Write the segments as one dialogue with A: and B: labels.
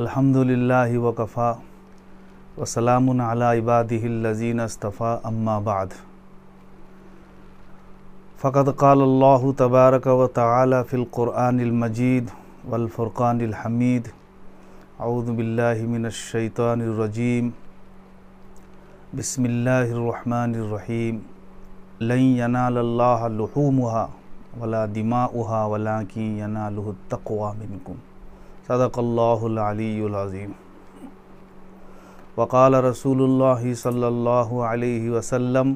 A: अल्हम्दुलिल्लाहि वकफ़ा वसलामुन अला इबादिहिल्लज़ीन अस्तफ़ा अम्मा बाद फ़क़द क़ाल अल्लाहु तबारक व तआला फ़िल क़ुरआनिल मजीद वल फ़ुरक़ानिल हमीद अऊज़ु बिल्लाहि मिनश शैतानिर रजीम बिस्मिल्लाहिर रहमानिर रहीम लन यनालल्लाह लुहूमुहा वला यनालुहु तक़वा मिनकुम अज़ीम वक़ाल वसल्लम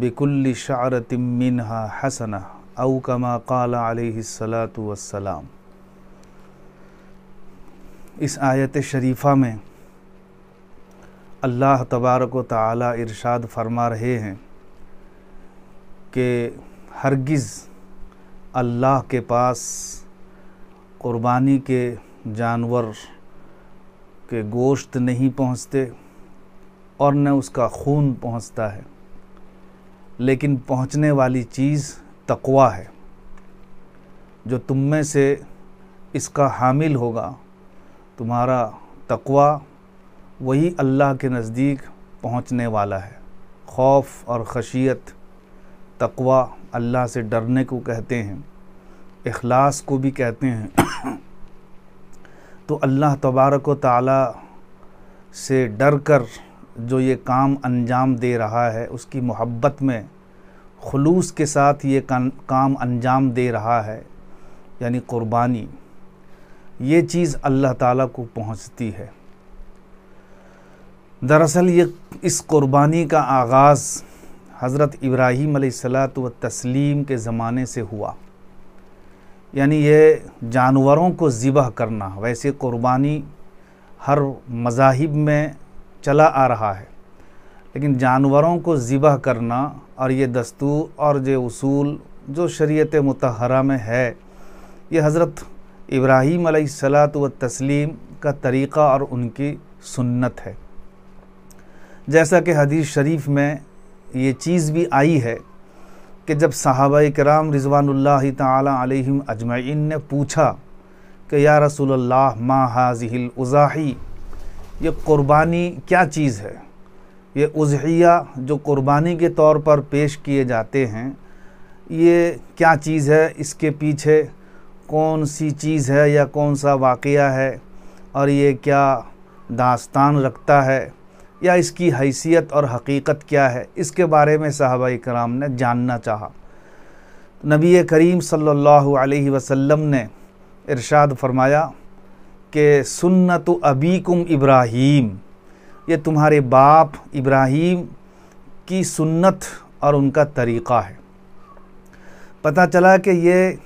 A: बिकुल्लि शअरतिम मिनहा हसना औ कमा क़ाल अलैहि सलातु वस्सलाम इस आयत शरीफा में अल्लाह तबारक ताली इरशाद फरमा रहे हैं कि हरगिज़ अल्लाह के पास क़ुरबानी के जानवर के गोश्त नहीं पहुँचते और न उसका खून पहुँचता है। लेकिन पहुँचने वाली चीज़ तकवा है, जो तुम में से इसका हामिल होगा। तुम्हारा तकवा वही अल्लाह के नज़दीक पहुँचने वाला है। खौफ और खशियत तकवा अल्लाह से डरने को कहते हैं। इखलास को भी कहते हैं। तो अल्लाह तबारक व ताली से डर कर जो ये काम अंजाम दे रहा है, उसकी मोहब्बत में खलूस के साथ ये काम अंजाम दे रहा है, यानी क़ुरबानी, ये चीज़ अल्लाह ताला को पहुँचती है। दरअसल ये, इस क़ुरबानी का आगाज़ हज़रत इब्राहीम सलात व तस्लीम के ज़माने से हुआ। यानी ये जानवरों को ज़िबह करना, वैसे क़ुरबानी हर मज़ाहिब में चला आ रहा है। लेकिन जानवरों को ज़िबह करना और ये दस्तूर और ये उसूल जो शरीयत मतहरा में है, ये हज़रत इब्राहीम सलात व तस्लीम का तरीक़ा और उनकी सुन्नत है। जैसा कि हदीस शरीफ में ये चीज़ भी आई है कि जब साहबा कराम रिजवानुल्लाह तम अजमैन ने पूछा कि या रसूलल्लाह, मा हाजिल उज़ाही, ये क़ुरबानी क्या चीज़ है? ये उज़हिया जो क़ुरबानी के तौर पर पेश किए जाते हैं, ये क्या चीज़ है? इसके पीछे कौन सी चीज़ है या कौन सा वाक़ है? और ये क्या दास्तान रखता है? या इसकी हैसियत और हकीकत क्या है? इसके बारे में साहबा कराम ने जानना चाहा। नबी करीम सल्लल्लाहु अलैहि वसल्लम ने इरशाद फरमाया कि सुन्नत अबीकुम इब्राहीम, ये तुम्हारे बाप इब्राहीम की सुन्नत और उनका तरीक़ा है। पता चला कि ये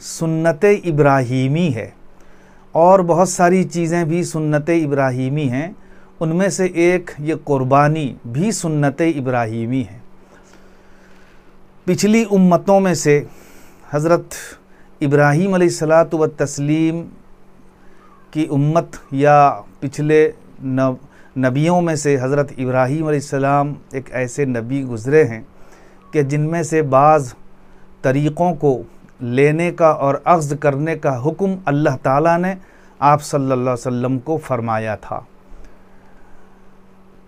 A: सुन्नत इब्राहीमी है और बहुत सारी चीज़ें भी सुन्नत इब्राहीमी हैं। उनमें से एक ये क़ुरबानी भी सुन्नत इब्राहिमी है। पिछली उम्मतों में से हज़रत इब्राहीम सलात व तस्लीम की उम्मत या पिछले नब नबियों में से हज़रत इब्राहीम सलाम एक ऐसे नबी गुज़रे हैं कि जिनमें से बाज़ तरीक़ों को लेने का और अख्ज़ करने का हुक्म अल्लाह ताला ने आप सल्लल्लाहु अलैहि वसल्लम को फ़रमाया था।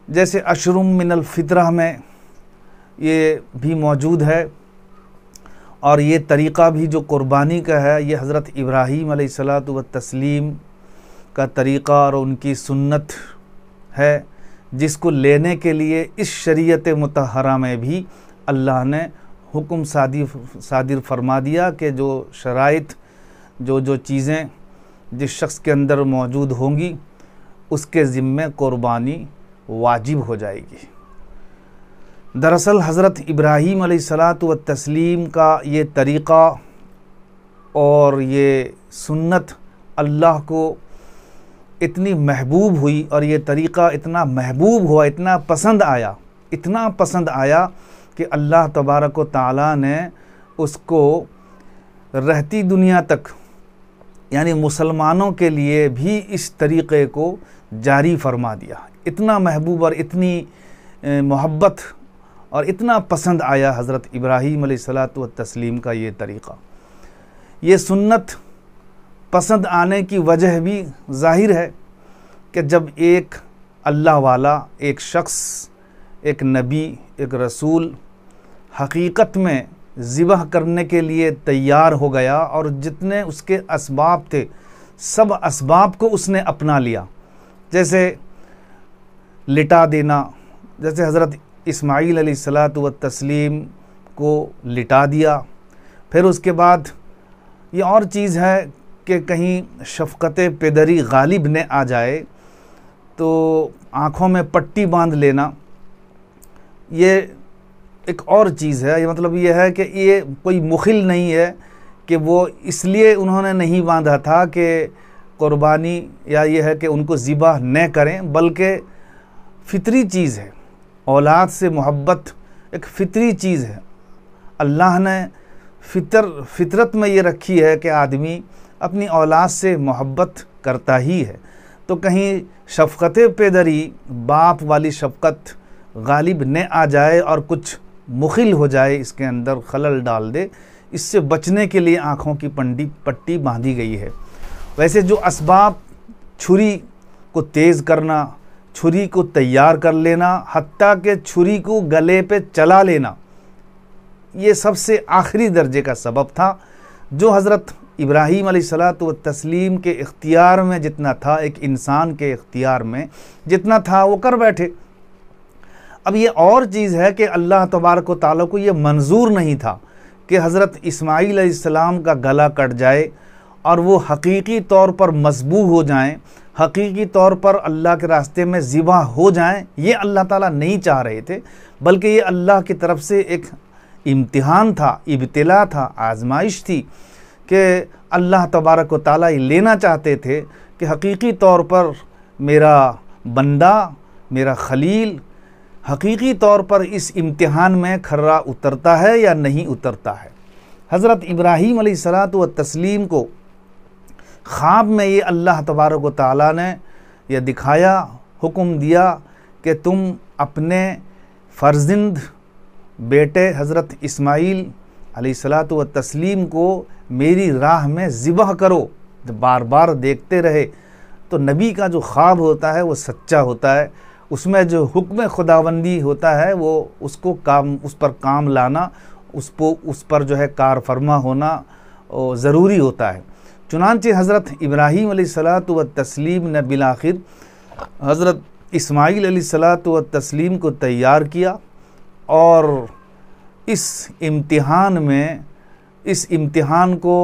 A: जैसे अशरुम मिनल फितरह में ये भी मौजूद है और ये तरीक़ा भी जो क़ुरबानी का है, ये हज़रत इब्राहीम सलात व तस्लीम का तरीक़ा और उनकी सुन्नत है, जिसको लेने के लिए इस शरीयत मतहरा में भी अल्लाह ने हुक्म सादिर सादिर फरमा दिया कि जो शराइत, जो जो चीज़ें जिस शख्स के अंदर मौजूद होंगी, उसके ज़िम्मे क़ुरबानी वाजिब हो जाएगी। दरअसल हज़रत इब्राहीम सलात व तस्लीम का ये तरीक़ा और ये सुन्नत अल्लाह को इतनी महबूब हुई और ये तरीक़ा इतना महबूब हुआ, इतना पसंद आया, इतना पसंद आया कि अल्लाह तबारक ताला ने उसको रहती दुनिया तक, यानी मुसलमानों के लिए भी इस तरीक़े को जारी फरमा दिया। इतना महबूब और इतनी मोहब्बत और इतना पसंद आया हज़रत इब्राहीम सलात व तस्लीम का ये तरीक़ा। ये सुन्नत पसंद आने की वजह भी ज़ाहिर है कि जब एक अल्लाह वाला, एक शख्स, एक नबी, एक रसूल हकीकत में ज़िबह करने के लिए तैयार हो गया और जितने उसके इसबाब थे, सब इसबाब को उसने अपना लिया। जैसे लिटा देना। जैसे हज़रत इस्माईल सलात व तस्लीम को लिटा दिया। फिर उसके बाद ये और चीज़ है कि कहीं शफ़क़त पेदरी गालिब ने आ जाए तो आँखों में पट्टी बाँध लेना। ये एक और चीज़ है, ये मतलब ये है कि ये कोई मुखिल नहीं है कि वो इसलिए उन्होंने नहीं बांधा था कि क़ुरबानी या ये है कि उनको ज़िबा न करें, बल्कि फितरी चीज़ है। औलाद से मोहब्बत एक फितरी चीज़ है। अल्लाह ने फितर, फितरत में ये रखी है कि आदमी अपनी औलाद से मोहब्बत करता ही है। तो कहीं शफ़क़त पेदरी बाप वाली शफ़क़त गालिब न आ जाए और कुछ मुखिल हो जाए, इसके अंदर खलल डाल दे, इससे बचने के लिए आँखों की पंडी, पट्टी बांधी गई है। वैसे जो इसबाब छुरी को तेज़ करना छुरी को तैयार कर लेना, हत्या के छुरी को गले पे चला लेना। ये सबसे आखिरी दर्जे का सबब था, जो हज़रत इब्राहीम सलात व तस्लीम के इख्तियार में जितना था, एक इंसान के इख्तियार में जितना था, वो कर बैठे। अब ये और चीज़ है कि अल्लाह तबारक ताली को ये मंजूर नहीं था कि हज़रत इस्माईल का गला कट जाए और वो हकीकी तौर पर मजबू हो जाएँ हकीकी तौर पर अल्लाह के रास्ते में ज़िबा हो जाएँ, ये अल्लाह ताला नहीं चाह रहे थे, बल्कि ये अल्लाह की तरफ़ से एक इम्तिहान था, इब्तला था, आजमाइश थी कि अल्लाह तबारक व ताली लेना चाहते थे कि हकीकी तौर पर मेरा बंदा, मेरा खलील हकीकी तौर पर इस इम्तिहान में खर्रा उतरता है या नहीं उतरता है। हज़रत इब्राहीम सलात व तस्लीम को ख्वाब में ये अल्लाह तबारक ताली ने यह दिखाया, हुक्म दिया कि तुम अपने फ़र्जिंद बेटे हज़रत इस्माईल सलात व तस्लीम को मेरी राह में ज़िबह करो, जब बार बार देखते रहे तो नबी का जो ख्वाब होता है वो सच्चा होता है। उसमें जो हुक्म खुदाबंदी होता है, वो उसको काम, उस पर काम लाना उस पर उस पर जो है कार फरमा होना ज़रूरी होता है। चुनानचे हज़रत इब्राहीम सलात व तस्लीम ने बिलाखिर हज़रत इस्माईल सलात व तस्लीम को तैयार किया और इस इम्तिहान में, इस इम्तिहान को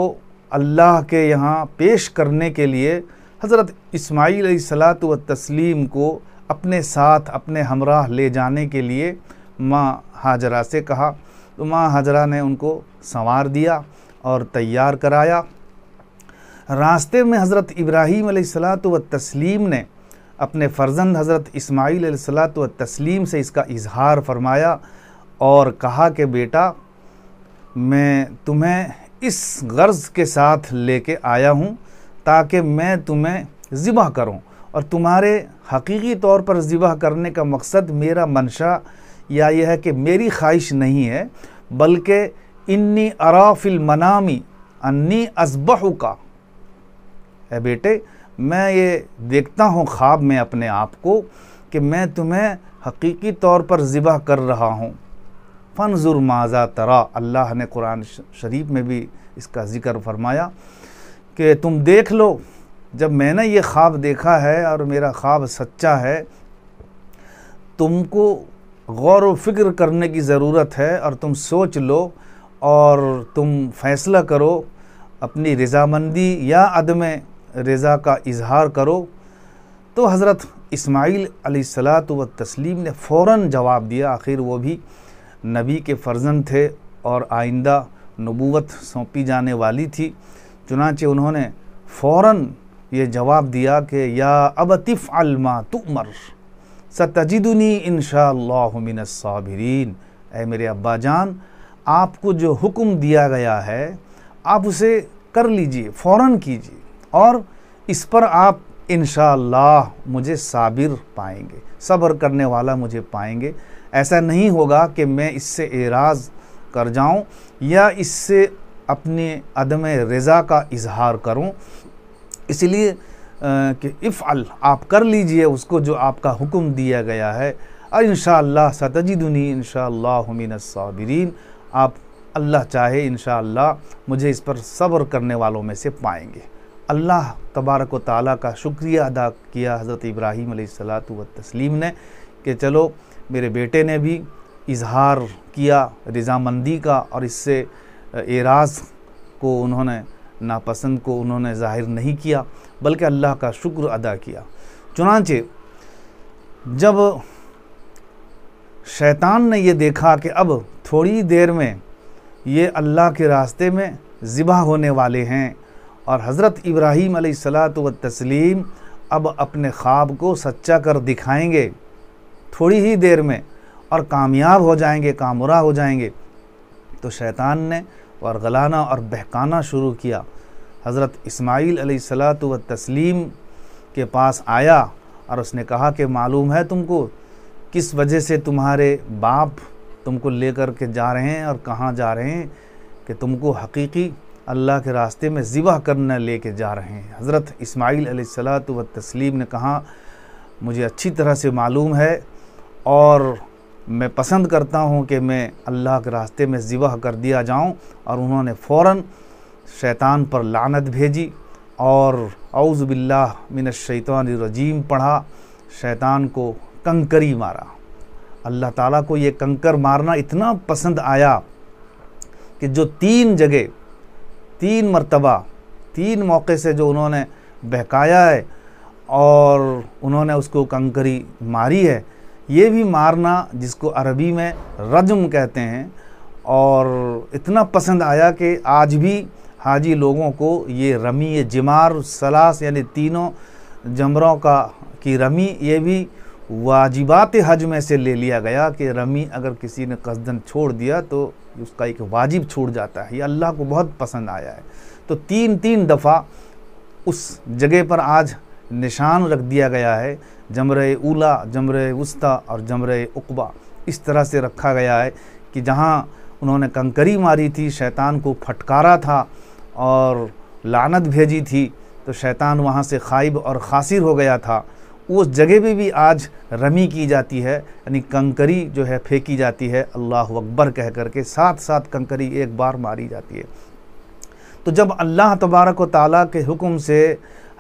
A: अल्लाह के यहाँ पेश करने के लिए हज़रत इस्माईल सलात व तस्लीम को अपने साथ, अपने हमराह ले जाने के लिए माँ हाजरा से कहा। तो माँ हाजरा ने उनको संवार दिया और तैयार कराया। रास्ते में हज़रत इब्राहीम सलात व तस्लीम ने अपने फ़र्जंद हज़रत इस्माईल सलात व तस्लीम से इसका इजहार फरमाया और कहा कि बेटा, मैं तुम्हें इस गर्ज़ के साथ लेके आया हूँ ताकि मैं तुम्हें ज़िबा करूँ और तुम्हारे हकीकी तौर पर ज़िबा करने का मकसद मेरा मंशा या यह है कि मेरी ख्वाहिश नहीं है, बल्कि इन्नी अराफिल मनामी अन्नी अजबह का है बेटे, मैं ये देखता हूँ ख्वाब में अपने आप को कि मैं तुम्हें हकीकी तौर पर ज़िबा कर रहा हूँ। फ़नजुर माज़ा तरा, अल्लाह ने कुरान शरीफ में भी इसका ज़िक्र फरमाया कि तुम देख लो, जब मैंने ये ख्वाब देखा है और मेरा ख्वाब सच्चा है, तुमको गौर व फ़िक्र करने की ज़रूरत है और तुम सोच लो और तुम फैसला करो अपनी रज़ामंदी या अदम रज़ा का इजहार करो। तो हज़रत इस्माईल सलात व तस्लीम ने फ़ौर जवाब दिया। आखिर वो भी नबी के फ़र्जन थे और आइंदा नबूवत सौंपी जाने वाली थी। चुनाचे उन्होंने फ़ौर ये जवाब दिया कि, या अब तिफ़ अलमा तुमर, सतजिदनी इन साबिरीन। ए मेरे अब्बा जान, आपको जो हुक्म दिया गया है, आप उसे कर लीजिए फ़ौर कीजिए। और इस पर आप इन मुझे साबिर पाएँगे, सब्र करने वाला मुझे पाएँगे। ऐसा नहीं होगा कि मैं इससे एराज़ कर जाऊँ या इससे अपने अदम रज़ा का इजहार करूँ। इसलिए कि इफ़ल आप कर लीजिए उसको जो आपका हुक्म दिया गया है। और इन सतजिदनी इन साबिरीन, आप अल्लाह चाहे इन मुझे इस पर सब्र करने वालों में से पाएँगे। अल्लाह तबारक ताली का शुक्रिया अदा किया हज़रत इब्राहीम सलात तस्लीम ने कि चलो मेरे बेटे ने भी इजहार किया, रजामंदी का और इससे एराज़ को उन्होंने, नापसंद को उन्होंने ज़ाहिर नहीं किया, बल्कि अल्लाह का शुक्र अदा किया। चुनाचे, जब शैतान ने यह देखा कि अब थोड़ी देर में ये अल्लाह के रास्ते में ज़िबा होने वाले हैं और हज़रत इब्राहीम व तस्लीम अब अपने ख्वाब को सच्चा कर दिखाएँगे। थोड़ी ही देर में और कामयाब हो जाएँगे, कामुरा हो जाएँगे। तो शैतान ने और गलाना और बहकाना शुरू किया। हज़रत इस्माईल व तस्लीम के पास आया और उसने कहा कि मालूम है तुमको किस वजह से तुम्हारे बाप तुमको लेकर के जा रहे हैं और कहाँ जा रहे हैं कि तुमको हकीकी अल्लाह के रास्ते में ज़िबा करने लेके जा रहे हैं। हज़रत इस्माईल सलात व तस्लीम ने कहा, मुझे अच्छी तरह से मालूम है और मैं पसंद करता हूँ कि मैं अल्लाह के रास्ते में ज़िबा कर दिया जाऊँ। और उन्होंने फ़ौर शैतान पर लानत भेजी और औज़बिल्ला रजीम पढ़ा। शैतान को कंकरी मारा। अल्लाह ताला को ये कंकर मारना इतना पसंद आया कि जो तीन जगह तीन मरतबा, तीन मौके से जो उन्होंने बहकाया है और उन्होंने उसको कंकरी मारी है, ये भी मारना जिसको अरबी में रजम कहते हैं और इतना पसंद आया कि आज भी हाजी लोगों को ये रमी, ये जिमार, सलास यानी तीनों जमरों का, की रमी, ये भी वाजिबात हज में से ले लिया गया कि रमी अगर किसी ने कसदन छोड़ दिया तो उसका एक वाजिब छूट जाता है। ये अल्लाह को बहुत पसंद आया है। तो तीन तीन दफ़ा उस जगह पर आज निशान रख दिया गया है। जमर उला जमर वस्ता और जमर उकबा। इस तरह से रखा गया है कि जहाँ उन्होंने कंकरी मारी थी, शैतान को फटकारा था और लानत भेजी थी तो शैतान वहाँ से खाइब और खासिर हो गया था। उस जगह पे भी आज रमी की जाती है, यानी कंकरी जो है फेंकी जाती है, अल्लाह अकबर कह कर के साथ साथ कंकरी एक बार मारी जाती है। तो जब अल्लाह तबारक व ताली के हुक्म से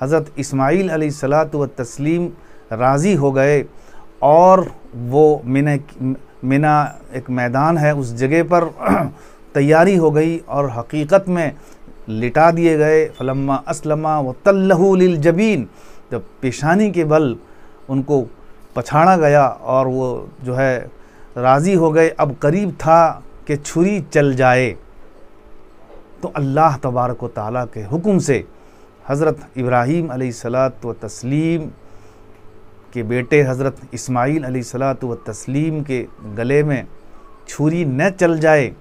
A: हज़रत इस्माईल सलात व तस्लीम राज़ी हो गए और वो मिना मिना एक मैदान है, उस जगह पर तैयारी हो गई और हकीकत में लिटा दिए गए, फलम्मा असलमा व तल्लहुल जबीन। जब पेशानी के बल उनको पछाड़ा गया और वो जो है राज़ी हो गए, अब करीब था कि छुरी चल जाए। तो अल्लाह तबारक ताली के हुक्म से हज़रत इब्राहीम सलात व तस्लीम के बेटे हज़रत इस्माईल सलात व तस्लीम के गले में छुरी न चल जाए।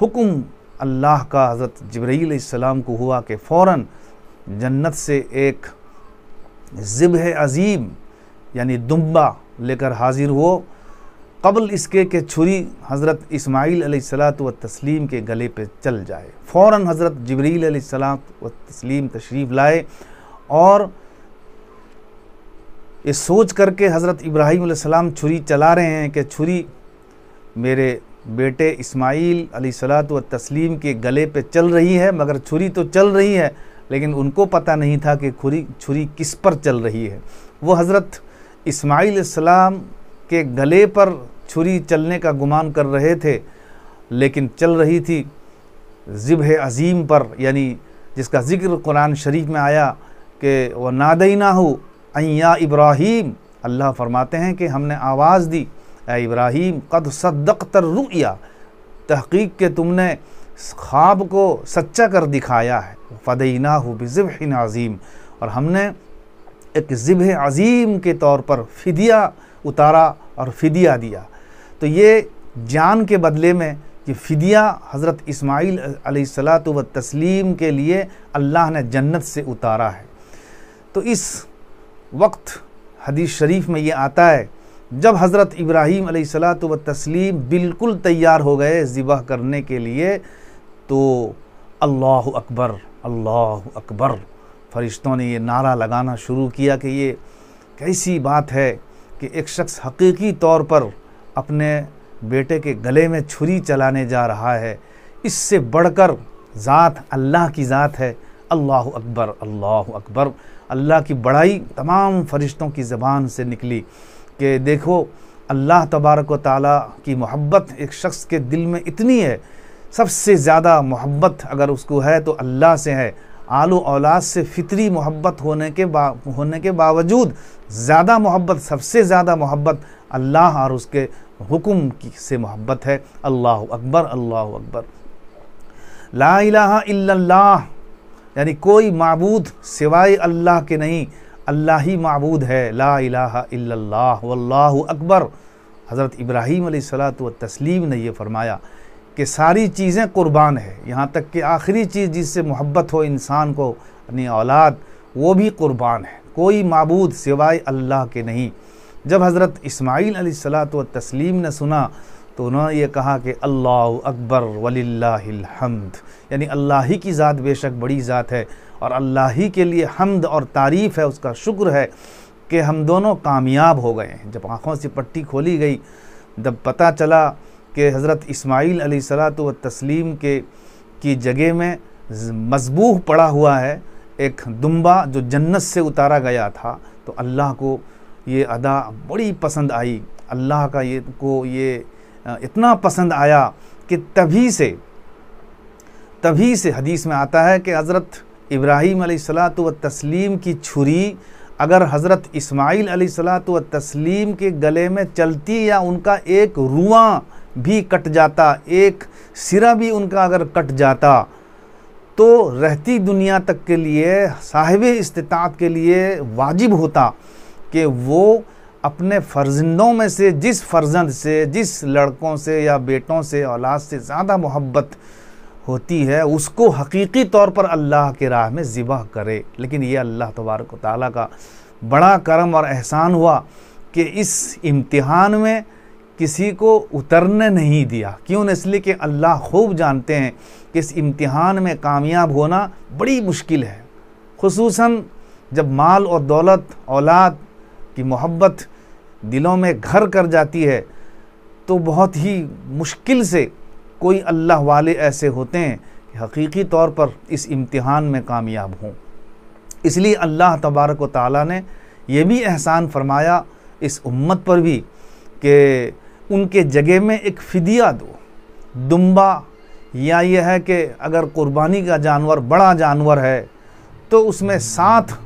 A: हुक्म अल्लाह का हज़रत जबरील इस्लाम को हुआ कि फ़ौर जन्नत से एक ज़िब अज़ीम, यानी दुम्बा लेकर हाजिर हो कबल इसके कि छुरी हज़रत इस्माईल सलात व तस्लीम के गले पे चल जाए। फ़ौर हज़रत जबरील सलात व तस्लीम तशरीफ़ लाए और ये सोच करके हज़रत इब्राहीम सलाम छुरी चला रहे हैं कि छुरी मेरे बेटे इस्माईल सलात व तस्लीम के गले पे चल रही है, मगर छुरी तो चल रही है, लेकिन उनको पता नहीं था कि खुरी, छुरी किस पर चल रही है। वो हज़रत इस्माईल सलाम के गले पर छुरी चलने का गुमान कर रहे थे, लेकिन चल रही थी ज़िब अज़ीम पर, यानी जिसका ज़िक्र कुरान शरीफ में आया कि वह नादई ना हो अया इब्राहीम। अल्लाह फरमाते हैं कि हमने आवाज़ दी इब्राहीम, कद सद्दतर रुया, तहकीक के तुमने ख्वाब को सच्चा कर दिखाया है। फ़दीना हो बिज़ब अज़ीम, और हमने एक ज़िब अज़ीम के तौर पर फ़िदिया उतारा और फ़िदिया दिया। तो ये जान के बदले में कि फ़िदिया हज़रत इस्माईल सलात व तस्लीम के लिए अल्लाह ने जन्नत से उतारा है। तो इस वक्त हदीस शरीफ में ये आता है जब हज़रत इब्राहीम सलात व तस्लीम बिल्कुल तैयार हो गए ज़िबह करने के लिए तो अल्लाह अकबर अल्लाह अकबर। फरिश्तों ने ये नारा लगाना शुरू किया कि ये कैसी बात है कि एक शख्स हकीकी तौर पर अपने बेटे के गले में छुरी चलाने जा रहा है। इससे बढ़कर ज़ात अल्लाह की ज़ात है। अल्लाह अकबर अल्लाह अकबर। अल्लाह की बड़ाई तमाम फरिश्तों की ज़बान से निकली। कि देखो, अल्लाह तबारक ताली की मोहब्बत एक शख्स के दिल में इतनी है, सबसे ज़्यादा मोहब्बत अगर उसको है तो अल्लाह से है। आलो औलाद से फितरी मोहब्बत होने के बा, होने के बावजूद ज़्यादा मोहब्बत, सबसे ज़्यादा मोहब्बत अल्लाह और उसके हुक्म की से मोहब्बत है। अल्लाह अकबर अल्लाह अकबर। ला इलाहा इल्लल्लाह, यानी कोई मबूद सिवाय अल्लाह के नहीं अल्लाह ही मबूद है, ला इल्लल्लाह, वल्लाहु अकबर। हज़रत इब्राहीम सलात व तस्लीम ने यह फरमाया कि सारी चीज़ें कुर्बान है। यहाँ तक कि आखिरी चीज़ जिससे मोहब्बत हो इंसान को, अपनी औलाद, वो भी कुर्बान है। कोई मबूद सिवाय अल्लाह के नहीं। जब हज़रत इस्माईल सलात व तस्लीम ने सुना तो उन्होंने ये कहा कि अल्लाह अकबर वलिल्लाहमद यानी अल्लाह ही की ज़ात बेशक बड़ी ज़ात है और अल्लाह ही के लिए हमद और तारीफ़ है, उसका शुक्र है कि हम दोनों कामयाब हो गए हैं। जब आँखों से पट्टी खोली गई जब पता चला कि हज़रत इस्माईल सलात व तस्लीम के, की जगह में मजबूह पड़ा हुआ है एक दुम्बा जो जन्नत से उतारा गया था। तो अल्लाह को ये अदा बड़ी पसंद आई। अल्लाह का ये, को ये इतना पसंद आया कि तभी से तभी से हदीस में आता है कि हज़रत इब्राहीम सलात व तस्लीम की छुरी अगर हज़रत इस्माईल सलात व तस्लीम के गले में चलती या उनका एक रुआ भी कट जाता, एक सिरा भी उनका अगर कट जाता तो रहती दुनिया तक के लिए, साहिब इस्तात के लिए वाजिब होता कि वो अपने फ़र्जंदों में से, जिस फ़र्जंद से, जिस लड़कों से या बेटों से, औलाद से ज़्यादा मोहब्बत होती है, उसको हकीकी तौर पर अल्लाह के राह में ज़िबा करे। लेकिन ये अल्लाह तबारक ताली का बड़ा करम और एहसान हुआ कि इस इम्तिहान में किसी को उतरने नहीं दिया। क्यों? इसलिए कि अल्लाह खूब जानते हैं कि इस इम्तिहान में कामयाब होना बड़ी मुश्किल है। खसूस जब माल और दौलत, औलाद की मोहब्बत दिलों में घर कर जाती है तो बहुत ही मुश्किल से कोई अल्लाह वाले ऐसे होते हैं कि हकीकी तौर पर इस इम्तिहान में कामयाब हों। इसलिए अल्लाह तबारक ताली ने यह भी एहसान फरमाया इस उम्मत पर भी कि उनके जगह में एक फिदिया दो। दुम्बा, या यह है कि अगर कुर्बानी का जानवर, बड़ा जानवर है तो उसमें सात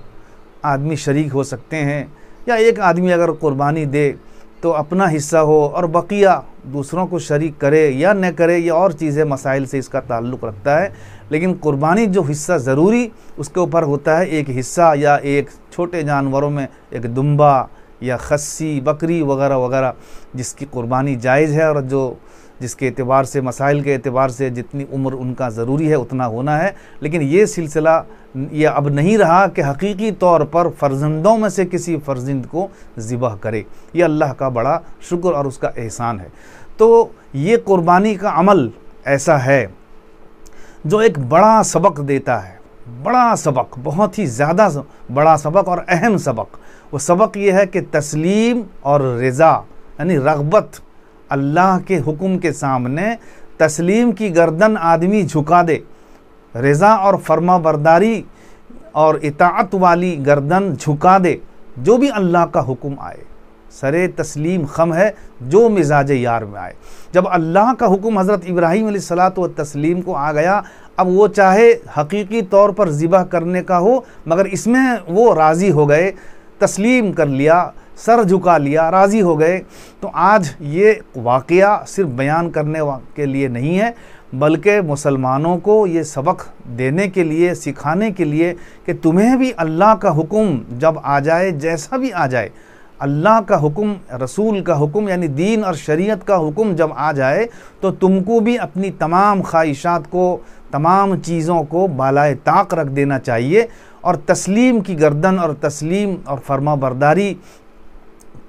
A: आदमी शरीक हो सकते हैं। या एक आदमी अगर कुर्बानी दे तो अपना हिस्सा हो और बकिया दूसरों को शरीक करे या न करे, ये और चीज़ें मसाइल से इसका ताल्लुक़ रखता है। लेकिन कुर्बानी जो हिस्सा ज़रूरी, उसके ऊपर होता है एक हिस्सा या एक छोटे जानवरों में एक दुम्बा या खस्सी, बकरी वगैरह वगैरह, जिसकी कुर्बानी जायज़ है और जो, जिसके अतबार से, मसाइल के अतबार से जितनी उम्र उनका ज़रूरी है, उतना होना है। लेकिन ये सिलसिला ये अब नहीं रहा कि हकीकी तौर पर फ़र्जंदों में से किसी फ़र्जंद को ज़िबह करे। ये अल्लाह का बड़ा शुक्र और उसका एहसान है। तो ये कुर्बानी का अमल ऐसा है जो एक बड़ा सबक देता है। बड़ा सबक, बहुत ही ज़्यादा बड़ा सबक और अहम सबक। वो सबक ये है कि तस्लीम और रज़ा, यानी रगबत अल्लाह के हुक्म के सामने तस्लीम की गर्दन आदमी झुका दे। रज़ा और फर्मा बरदारी और इतात वाली गर्दन झुका दे, जो भी अल्लाह का हुक्म आए। सरे तस्लीम खम है, जो मिजाज यार में आए। जब अल्लाह का हुक्म हज़रत इब्राहीम सलात व तस्लीम को आ गया, अब वो चाहे हकीकी तौर पर ज़िबा करने का हो, मगर इसमें वो राज़ी हो गए, तस्लीम कर लिया, सर झुका लिया, राज़ी हो गए। तो आज ये वाक़ सिर्फ़ बयान करने के लिए नहीं है बल्कि मुसलमानों को ये सबक देने के लिए, सिखाने के लिए कि तुम्हें भी अल्लाह का हुक्म जब आ जाए, जैसा भी आ जाए, अल्लाह का हुक्म, रसूल का हुक्म, यानी दीन और शरीयत का हुक्म जब आ जाए तो तुमको भी अपनी तमाम ख्वाहिशात को, तमाम चीज़ों को बालाए ताक रख देना चाहिए। और तस्लीम की गर्दन और तस्लीम और फर्मा बरदारी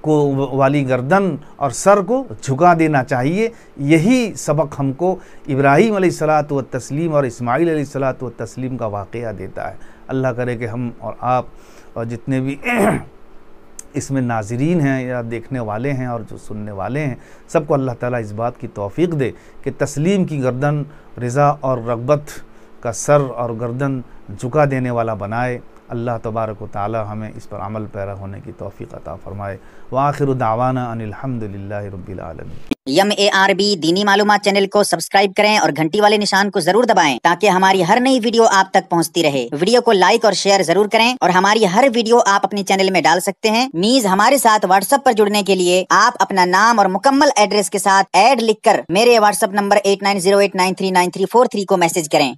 A: को वाली गर्दन और सर को झुका देना चाहिए। यही सबक हमको इब्राहीम सलात व तस्लीम और इस्माईल सलात व तस्लीम का वाक़ देता है। अल्लाह करे कि हम और आप और जितने भी इसमें नाजरीन हैं या देखने वाले हैं और जो सुनने वाले हैं, सबको अल्लाह ताला इस बात की तौफीक दे कि तस्लीम की गर्दन, रज़ा और रगबत का सर और गर्दन झुका देने वाला बनाए। अल्लाह तबारक ताली हमें इस पर अमल पैरा होने की तोफ़ी अता फ़रमाए। व आखिर दावाना अनिलहमदिल्ला रबालमी
B: यम ए आर बी दीनी मालूम चैनल को सब्सक्राइब करें और घंटी वाले निशान को ज़रूर दबाएँ ताकि हमारी हर नई वीडियो आप तक पहुँचती रहे। वीडियो को लाइक और शेयर ज़रूर करें और हमारी हर वीडियो आप अपने चैनल में डाल सकते हैं। मीज हमारे साथ व्हाट्सएप पर जुड़ने के लिए आप अपना नाम और मुकम्मल एड्रेस के साथ एड लिखकर मेरे WhatsApp number eight nine zero eight nine three nine three four three को मैसेज करें।